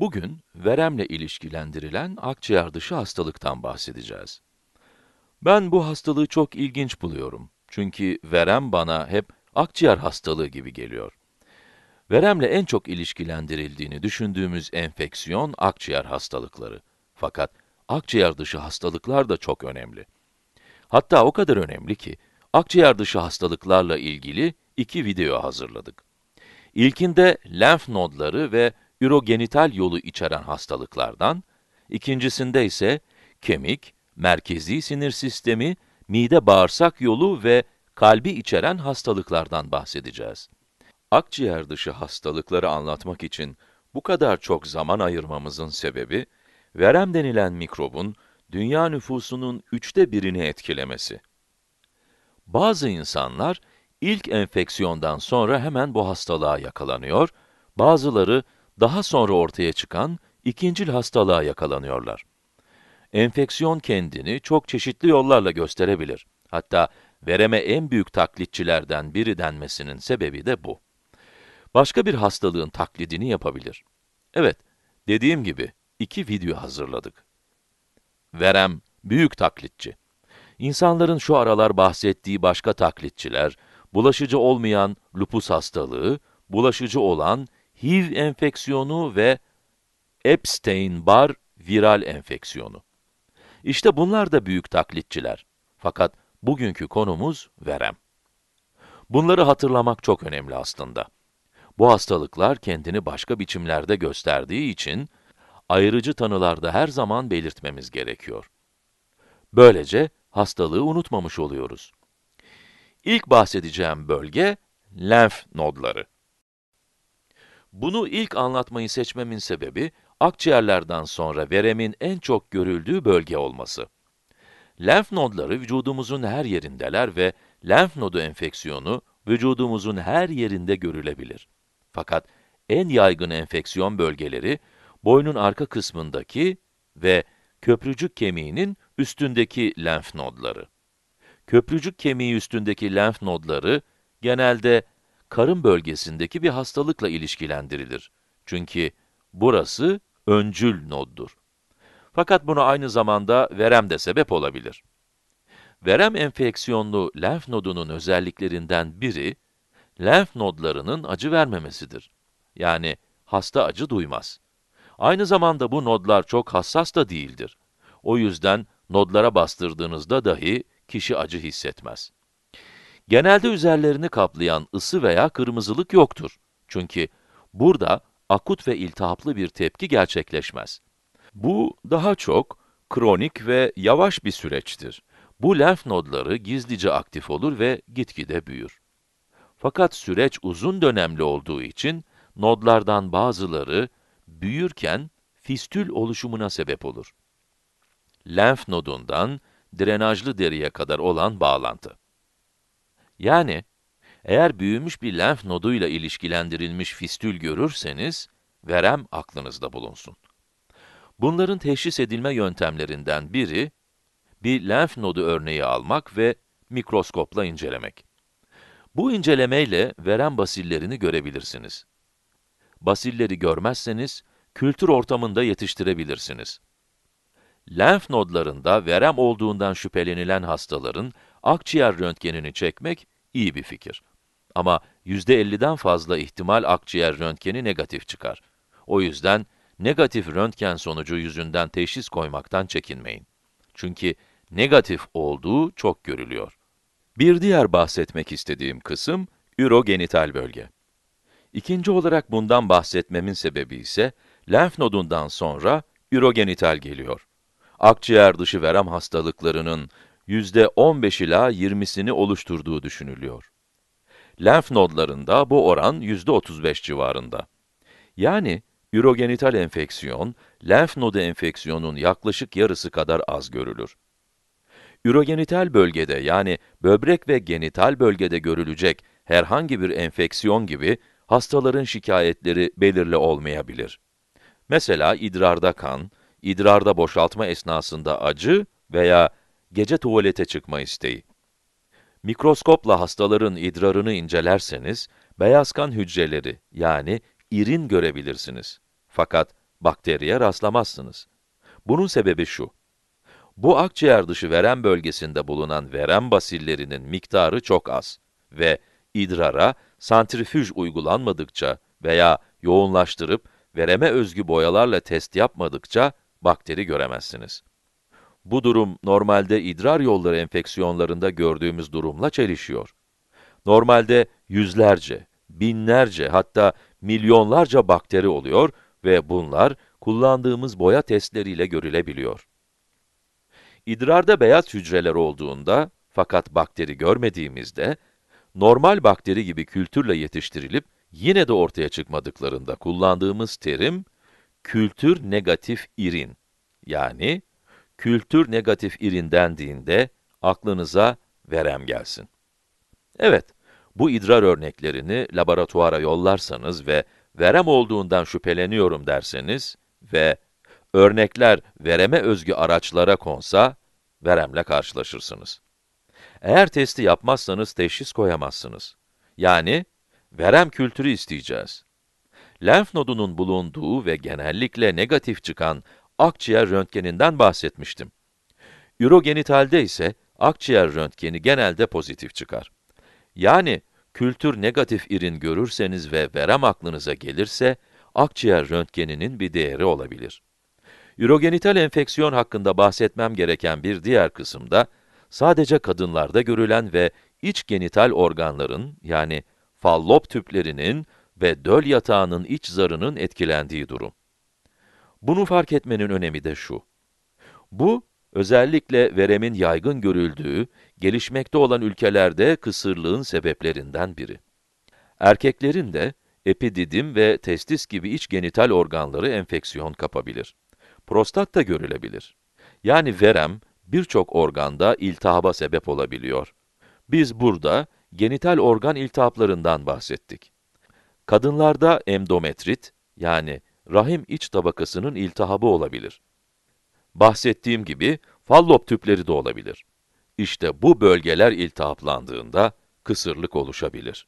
Bugün veremle ilişkilendirilen akciğer dışı hastalıktan bahsedeceğiz. Ben bu hastalığı çok ilginç buluyorum. Çünkü verem bana hep akciğer hastalığı gibi geliyor. Veremle en çok ilişkilendirildiğini düşündüğümüz enfeksiyon akciğer hastalıkları. Fakat akciğer dışı hastalıklar da çok önemli. Hatta o kadar önemli ki, akciğer dışı hastalıklarla ilgili iki video hazırladık. İlkinde lenf nodları ve ürogenital yolu içeren hastalıklardan, ikincisinde ise kemik, merkezi sinir sistemi, mide bağırsak yolu ve kalbi içeren hastalıklardan bahsedeceğiz. Akciğer dışı hastalıkları anlatmak için bu kadar çok zaman ayırmamızın sebebi, verem denilen mikrobun dünya nüfusunun üçte birini etkilemesi. Bazı insanlar ilk enfeksiyondan sonra hemen bu hastalığa yakalanıyor, bazıları daha sonra ortaya çıkan ikincil hastalığa yakalanıyorlar. Enfeksiyon kendini çok çeşitli yollarla gösterebilir. Hatta vereme en büyük taklitçilerden biri denmesinin sebebi de bu. Başka bir hastalığın taklidini yapabilir. Evet, dediğim gibi iki video hazırladık. Verem, büyük taklitçi. İnsanların şu aralar bahsettiği başka taklitçiler, bulaşıcı olmayan lupus hastalığı, bulaşıcı olan HIV enfeksiyonu ve Epstein-Barr viral enfeksiyonu. İşte bunlar da büyük taklitçiler. Fakat bugünkü konumuz verem. Bunları hatırlamak çok önemli aslında. Bu hastalıklar kendini başka biçimlerde gösterdiği için, ayrıcı tanılarda her zaman belirtmemiz gerekiyor. Böylece hastalığı unutmamış oluyoruz. İlk bahsedeceğim bölge, lenf nodları. Bunu ilk anlatmayı seçmemin sebebi, akciğerlerden sonra veremin en çok görüldüğü bölge olması. Lenf nodları vücudumuzun her yerindeler ve lenf nodu enfeksiyonu vücudumuzun her yerinde görülebilir. Fakat en yaygın enfeksiyon bölgeleri, boynun arka kısmındaki ve köprücük kemiğinin üstündeki lenf nodları. Köprücük kemiği üstündeki lenf nodları, genelde karın bölgesindeki bir hastalıkla ilişkilendirilir. Çünkü burası öncül noddur. Fakat buna aynı zamanda verem de sebep olabilir. Verem enfeksiyonlu lenf nodunun özelliklerinden biri, lenf nodlarının acı vermemesidir. Yani hasta acı duymaz. Aynı zamanda bu nodlar çok hassas da değildir. O yüzden nodlara bastırdığınızda dahi kişi acı hissetmez. Genelde üzerlerini kaplayan ısı veya kırmızılık yoktur. Çünkü burada akut ve iltihaplı bir tepki gerçekleşmez. Bu daha çok kronik ve yavaş bir süreçtir. Bu lenf nodları gizlice aktif olur ve gitgide büyür. Fakat süreç uzun dönemli olduğu için nodlardan bazıları büyürken fistül oluşumuna sebep olur. Lenf nodundan drenajlı deriye kadar olan bağlantı. Yani, eğer büyümüş bir lenf noduyla ilişkilendirilmiş fistül görürseniz, verem aklınızda bulunsun. Bunların teşhis edilme yöntemlerinden biri, bir lenf nodu örneği almak ve mikroskopla incelemek. Bu incelemeyle verem basillerini görebilirsiniz. Basilleri görmezseniz, kültür ortamında yetiştirebilirsiniz. Lenf nodlarında verem olduğundan şüphelenilen hastaların akciğer röntgenini çekmek iyi bir fikir. Ama %50'den fazla ihtimal akciğer röntgeni negatif çıkar. O yüzden negatif röntgen sonucu yüzünden teşhis koymaktan çekinmeyin. Çünkü negatif olduğu çok görülüyor. Bir diğer bahsetmek istediğim kısım, ürogenital bölge. İkinci olarak bundan bahsetmemin sebebi ise, lenf nodundan sonra ürogenital geliyor. Akciğer dışı verem hastalıklarının yüzde 15 ila 20'sini oluşturduğu düşünülüyor. Lenf nodlarında bu oran yüzde 35 civarında. Yani, ürogenital enfeksiyon, lenf nodu enfeksiyonun yaklaşık yarısı kadar az görülür. Ürogenital bölgede yani böbrek ve genital bölgede görülecek herhangi bir enfeksiyon gibi hastaların şikayetleri belirli olmayabilir. Mesela idrarda kan, idrarda boşaltma esnasında acı veya gece tuvalete çıkma isteği. Mikroskopla hastaların idrarını incelerseniz, beyaz kan hücreleri yani irin görebilirsiniz. Fakat bakteriye rastlamazsınız. Bunun sebebi şu. Bu akciğer dışı verem bölgesinde bulunan verem basillerinin miktarı çok az ve idrara santrifüj uygulanmadıkça veya yoğunlaştırıp vereme özgü boyalarla test yapmadıkça bakteri göremezsiniz. Bu durum normalde idrar yolları enfeksiyonlarında gördüğümüz durumla çelişiyor. Normalde yüzlerce, binlerce hatta milyonlarca bakteri oluyor ve bunlar kullandığımız boya testleriyle görülebiliyor. İdrarda beyaz hücreler olduğunda fakat bakteri görmediğimizde, normal bakteri gibi kültürle yetiştirilip yine de ortaya çıkmadıklarında kullandığımız terim, kültür negatif irin. Yani, kültür negatif irin dendiğinde aklınıza verem gelsin. Evet, bu idrar örneklerini laboratuvara yollarsanız ve verem olduğundan şüpheleniyorum derseniz ve örnekler vereme özgü araçlara konsa, veremle karşılaşırsınız. Eğer testi yapmazsanız teşhis koyamazsınız. Yani, verem kültürü isteyeceğiz. Lenf nodunun bulunduğu ve genellikle negatif çıkan akciğer röntgeninden bahsetmiştim. Ürogenitalde ise akciğer röntgeni genelde pozitif çıkar. Yani, kültür negatif irin görürseniz ve verem aklınıza gelirse, akciğer röntgeninin bir değeri olabilir. Ürogenital enfeksiyon hakkında bahsetmem gereken bir diğer kısımda, sadece kadınlarda görülen ve iç genital organların, yani fallop tüplerinin ve döl yatağının iç zarının etkilendiği durum. Bunu fark etmenin önemi de şu. Bu, özellikle veremin yaygın görüldüğü, gelişmekte olan ülkelerde kısırlığın sebeplerinden biri. Erkeklerin de epididim ve testis gibi iç genital organları enfeksiyon kapabilir. Prostat da görülebilir. Yani verem, birçok organda iltihaba sebep olabiliyor. Biz burada genital organ iltihaplarından bahsettik. Kadınlarda endometrit, yani rahim iç tabakasının iltihabı olabilir. Bahsettiğim gibi fallop tüpleri de olabilir. İşte bu bölgeler iltihaplandığında kısırlık oluşabilir.